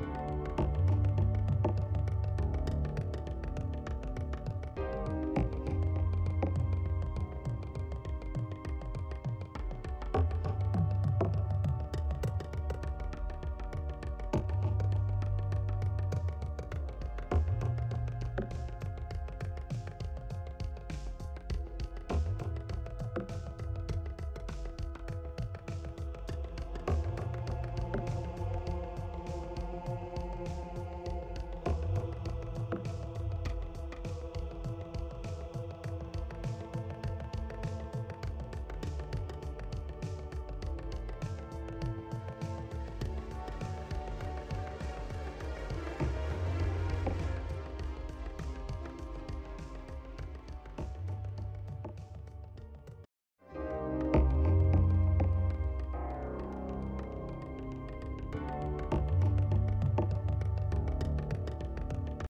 you Bye.